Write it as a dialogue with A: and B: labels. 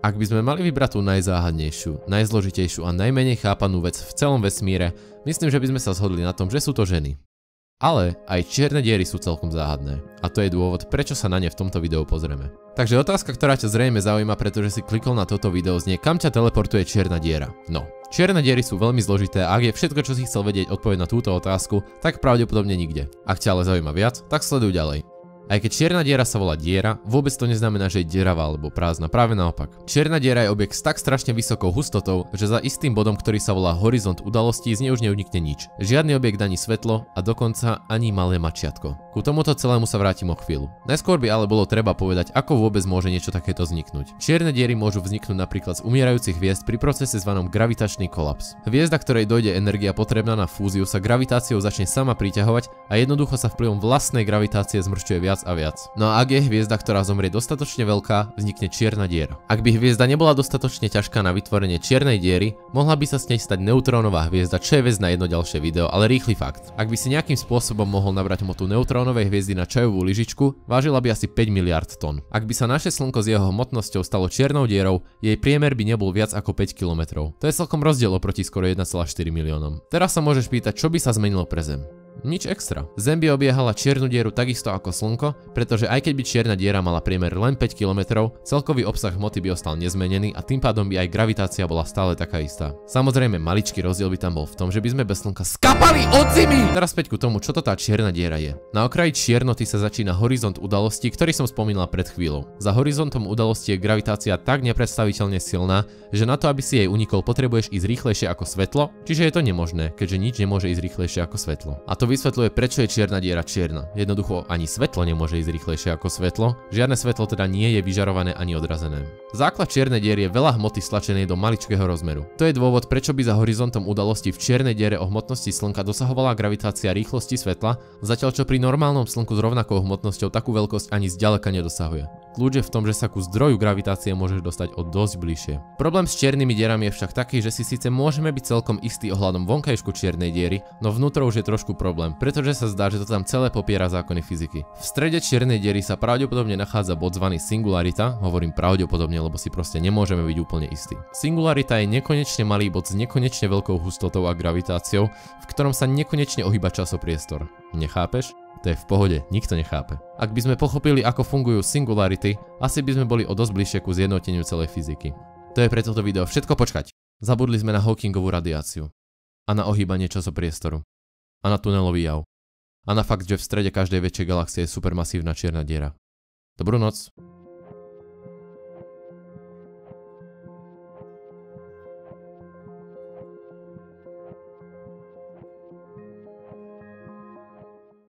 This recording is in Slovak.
A: Ak by sme mali vybrať tú najzáhadnejšiu, najzložitejšiu a najmenej chápanú vec v celom vesmíre, myslím, že by sme sa zhodli na tom, že sú to ženy. Ale aj čierne diery sú celkom záhadné. A to je dôvod, prečo sa na ne v tomto videu pozrieme. Takže otázka, ktorá ťa zrejme zaujíma, pretože si klikol na toto video znie, kam ťa teleportuje čierna diera. No, čierne diery sú veľmi zložité a ak je všetko, čo si chcel vedieť odpoveď na túto otázku, tak pravdepodobne nikde. Ak ťa ale zaujíma viac, tak sleduj ďalej. Aj keď čierna diera sa volá diera, vôbec to neznamená, že je dieravá alebo prázdna, práve naopak. Čierna diera je objekt s tak strašne vysokou hustotou, že za istým bodom, ktorý sa volá horizont udalostí, z nej už neunikne nič. Žiadny objekt ani svetlo a dokonca ani malé mačiatko. Ku tomuto celému sa vrátim o chvíľu. Najskôr by ale bolo treba povedať, ako vôbec môže niečo takéto vzniknúť. Čierne diery môžu vzniknúť napríklad z umierajúcich hviezd pri procese zvanom gravitačný kolaps. Hviezda, ktorej dojde energia potrebná na fúziu, sa gravitáciou začne sama priťahovať a jednoducho sa vplyvom vlastnej gravitácie zmršťuje viac viac a viac. No a ak je hviezda, ktorá zomrie dostatočne veľká, vznikne čierna diera. Ak by hviezda nebola dostatočne ťažká na vytvorenie čiernej diery, mohla by sa s nej stať neutrónová hviezda, čo je vec na jedno ďalšie video, ale rýchly fakt. Ak by si nejakým spôsobom mohol nabrať motu neutrónovej hviezdy na čajovú lyžičku, vážila by asi 5 miliard tón. Ak by sa naše slnko s jeho hmotnosťou stalo čiernou dierou, jej priemer by nebol viac ako 5 km. To je celkom rozdiel oproti skoro 1,4 miliónom. Teraz sa môžeš pýtať, čo by sa zmenilo pre Zem. Nič extra. Zem by obiehala čiernu dieru takisto ako Slnko, pretože aj keď by čierna diera mala priemer len 5 km, celkový obsah hmoty by ostal nezmenený a tým pádom by aj gravitácia bola stále taká istá. Samozrejme, maličký rozdiel by tam bol v tom, že by sme bez Slnka skapali od zimy! Teraz späť ku tomu, čo to tá čierna diera je. Na okraji čiernoty sa začína horizont udalostí, ktorý som spomínal pred chvíľou. Za horizontom udalosti je gravitácia tak nepredstaviteľne silná, že na to, aby si jej unikol, potrebuješ ísť rýchlejšie ako svetlo, čiže je to nemožné, keďže nič nemôže ísť rýchlejšie ako svetlo. A to vysvetľuje, prečo je čierna diera čierna. Jednoducho ani svetlo nemôže ísť rýchlejšie ako svetlo, žiadne svetlo teda nie je vyžarované ani odrazené. Základ čiernej diery je veľa hmoty stlačenej do maličkého rozmeru. To je dôvod, prečo by za horizontom udalosti v čiernej diere o hmotnosti slnka dosahovala gravitácia rýchlosti svetla, zatiaľ čo pri normálnom slnku s rovnakou hmotnosťou takú veľkosť ani zďaleka nedosahuje. Kľúč je v tom, že sa ku zdroju gravitácie môžeš dostať o dosť bližšie. Problém s čiernymi dierami je však taký, že si síce môžeme byť celkom istý ohľadom vonkajšku čiernej diery, no vnútro už je trošku problém, pretože sa zdá, že to tam celé popiera zákony fyziky. V strede čiernej diery sa pravdepodobne nachádza bod zvaný singularita, hovorím pravdepodobne, lebo si proste nemôžeme byť úplne istí. Singularita je nekonečne malý bod s nekonečne veľkou hustotou a gravitáciou, v ktorom sa nekonečne ohýba časopriestor. Nechápeš? To je v pohode, nikto nechápe. Ak by sme pochopili, ako fungujú singularity, asi by sme boli o dosť bližšie ku zjednoteniu celej fyziky. To je pre toto video všetko počkať. Zabudli sme na Hawkingovú radiáciu. A na ohýbanie časopriestoru. A na tunelový jav. A na fakt, že v strede každej väčšej galaxie je supermasívna čierna diera. Dobrú noc.